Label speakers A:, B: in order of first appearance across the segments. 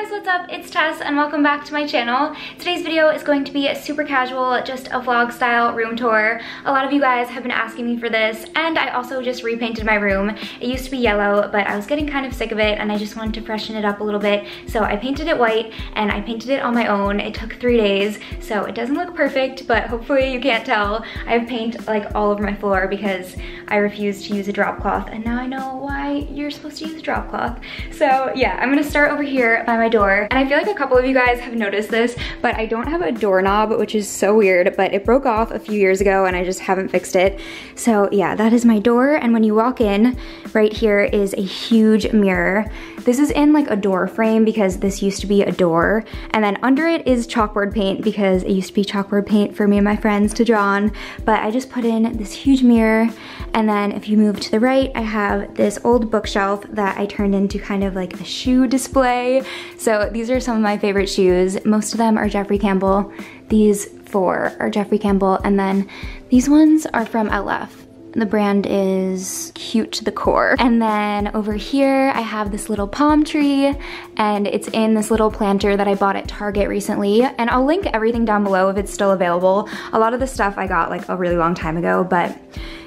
A: guys, what's up? It's Tess and welcome back to my channel. Today's video is going to be a super casual, just a vlog style room tour. A lot of you guys have been asking me for this and I also just repainted my room. It used to be yellow, but I was getting kind of sick of it and I just wanted to freshen it up a little bit. So I painted it white and I painted it on my own. It took three days, so it doesn't look perfect, but hopefully you can't tell. I have paint like all over my floor because I refused to use a drop cloth and now I know why you're supposed to use a drop cloth. So yeah, I'm gonna start over here by my door. And I feel like a couple of you guys have noticed this, but I don't have a doorknob, which is so weird, but it broke off a few years ago and I just haven't fixed it. So yeah, that is my door. And when you walk in, right here is a huge mirror. This is in like a door frame because this used to be a door. And then under it is chalkboard paint because it used to be chalkboard paint for me and my friends to draw on. But I just put in this huge mirror. And then if you move to the right, I have this old bookshelf that I turned into kind of like a shoe display. So these are some of my favorite shoes. Most of them are Jeffrey Campbell. These four are Jeffrey Campbell. And then these ones are from LF. The brand is cute to the core. And then over here, I have this little palm tree and it's in this little planter that I bought at Target recently. And I'll link everything down below if it's still available. A lot of the stuff I got like a really long time ago, but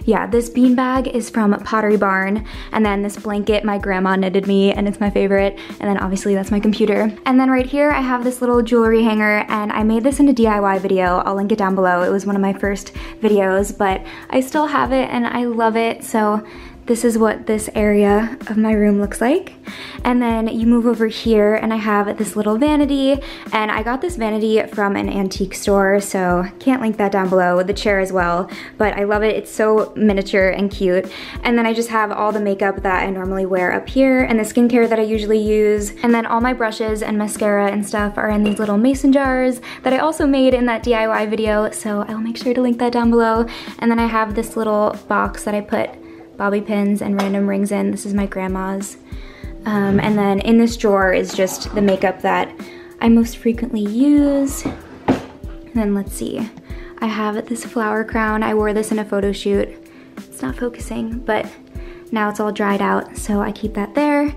A: yeah, this bean bag is from Pottery Barn. And then this blanket my grandma knitted me and it's my favorite. And then obviously that's my computer. And then right here I have this little jewelry hanger and I made this in a DIY video. I'll link it down below. It was one of my first videos, but I still have it and I love it. So this is what this area of my room looks like. And then you move over here and I have this little vanity and I got this vanity from an antique store so can't link that down below, the chair as well, but I love it. It's so miniature and cute. And then I just have all the makeup that I normally wear up here and the skincare that I usually use. And then all my brushes and mascara and stuff are in these little mason jars that I also made in that DIY video so I'll make sure to link that down below. And then I have this little box that I put bobby pins and random rings in. This is my grandma's. Um, and then in this drawer is just the makeup that I most frequently use. And then let's see. I have this flower crown. I wore this in a photo shoot. It's not focusing, but now it's all dried out, so I keep that there.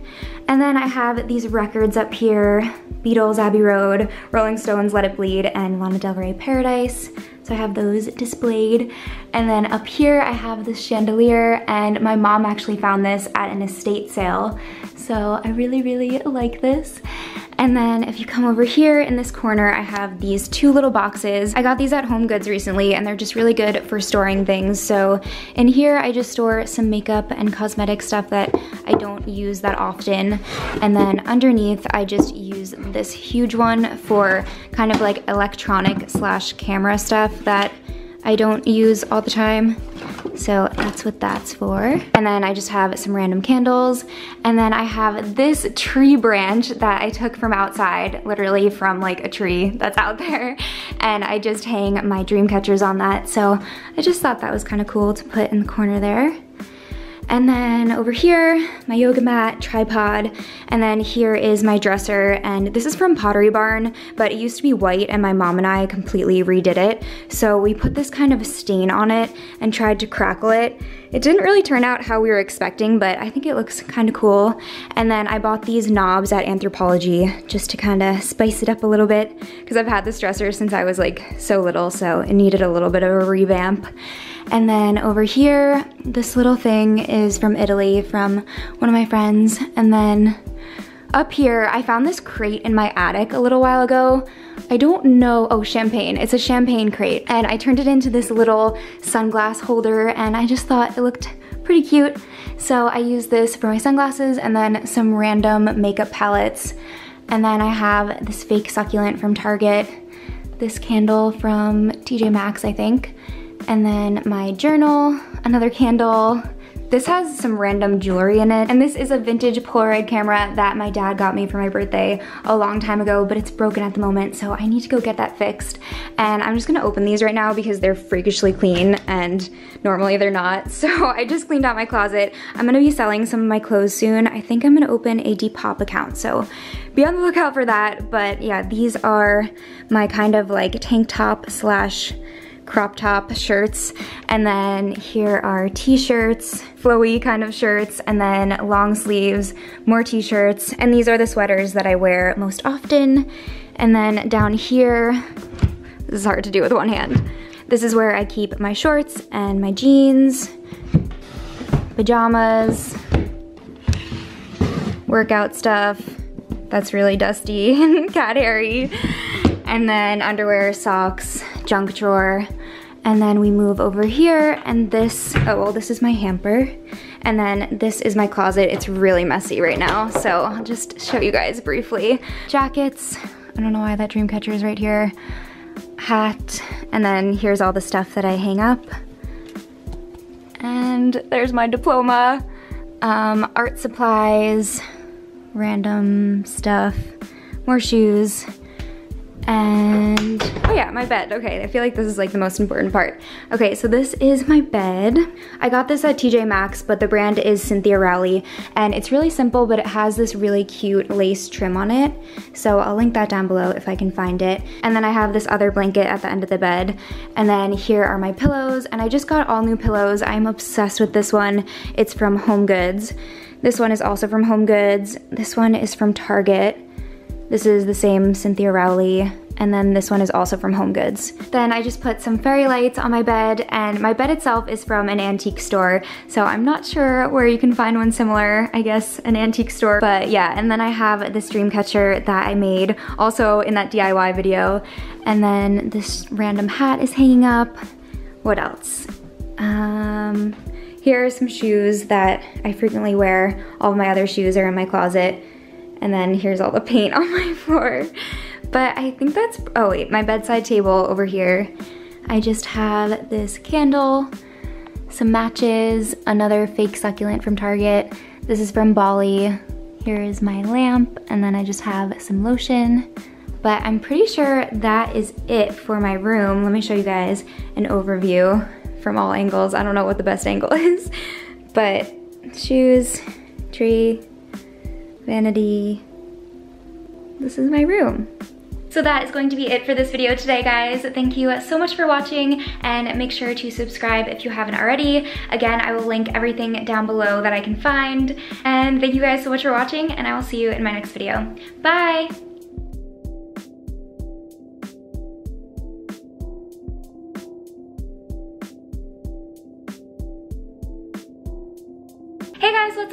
A: And then I have these records up here, Beatles, Abbey Road, Rolling Stones, Let It Bleed, and Lana Del Rey, Paradise. So I have those displayed. And then up here I have this chandelier and my mom actually found this at an estate sale. So I really, really like this. And then if you come over here in this corner, I have these two little boxes. I got these at Home Goods recently and they're just really good for storing things. So in here, I just store some makeup and cosmetic stuff that I don't use that often. And then underneath, I just use this huge one for kind of like electronic slash camera stuff that I don't use all the time. So that's what that's for. And then I just have some random candles. And then I have this tree branch that I took from outside, literally from like a tree that's out there. And I just hang my dream catchers on that. So I just thought that was kind of cool to put in the corner there. And then over here, my yoga mat, tripod, and then here is my dresser, and this is from Pottery Barn, but it used to be white and my mom and I completely redid it. So we put this kind of stain on it and tried to crackle it. It didn't really turn out how we were expecting, but I think it looks kind of cool. And then I bought these knobs at Anthropologie just to kind of spice it up a little bit, because I've had this dresser since I was like so little, so it needed a little bit of a revamp. And then over here, this little thing is from Italy from one of my friends. And then up here, I found this crate in my attic a little while ago. I don't know, oh, champagne. It's a champagne crate. And I turned it into this little sunglass holder and I just thought it looked pretty cute. So I used this for my sunglasses and then some random makeup palettes. And then I have this fake succulent from Target, this candle from TJ Maxx, I think and then my journal, another candle. This has some random jewelry in it, and this is a vintage Polaroid camera that my dad got me for my birthday a long time ago, but it's broken at the moment, so I need to go get that fixed. And I'm just gonna open these right now because they're freakishly clean, and normally they're not. So I just cleaned out my closet. I'm gonna be selling some of my clothes soon. I think I'm gonna open a Depop account, so be on the lookout for that. But yeah, these are my kind of like tank top slash crop top shirts. And then here are t-shirts, flowy kind of shirts, and then long sleeves, more t-shirts. And these are the sweaters that I wear most often. And then down here, this is hard to do with one hand. This is where I keep my shorts and my jeans, pajamas, workout stuff. That's really dusty and cat hairy. And then underwear, socks, junk drawer. And then we move over here and this, oh, well, this is my hamper. And then this is my closet. It's really messy right now. So I'll just show you guys briefly. Jackets, I don't know why that dream catcher is right here. Hat, and then here's all the stuff that I hang up. And there's my diploma. Um, art supplies, random stuff, more shoes, and, oh yeah, my bed. Okay, I feel like this is like the most important part. Okay, so this is my bed. I got this at TJ Maxx, but the brand is Cynthia Rowley, and it's really simple, but it has this really cute lace trim on it. So I'll link that down below if I can find it. And then I have this other blanket at the end of the bed. And then here are my pillows, and I just got all new pillows. I'm obsessed with this one. It's from Home Goods. This one is also from Home Goods. This one is from Target. This is the same Cynthia Rowley and then this one is also from Home Goods. Then I just put some fairy lights on my bed and my bed itself is from an antique store so I'm not sure where you can find one similar, I guess an antique store. But yeah, and then I have this dream catcher that I made also in that DIY video. And then this random hat is hanging up. What else? Um, here are some shoes that I frequently wear. All my other shoes are in my closet. And then here's all the paint on my floor. But I think that's, oh wait, my bedside table over here. I just have this candle, some matches, another fake succulent from Target. This is from Bali. Here is my lamp, and then I just have some lotion. But I'm pretty sure that is it for my room. Let me show you guys an overview from all angles. I don't know what the best angle is, but shoes, tree, vanity. This is my room. So that is going to be it for this video today, guys. Thank you so much for watching and make sure to subscribe if you haven't already. Again, I will link everything down below that I can find. And thank you guys so much for watching and I will see you in my next video. Bye!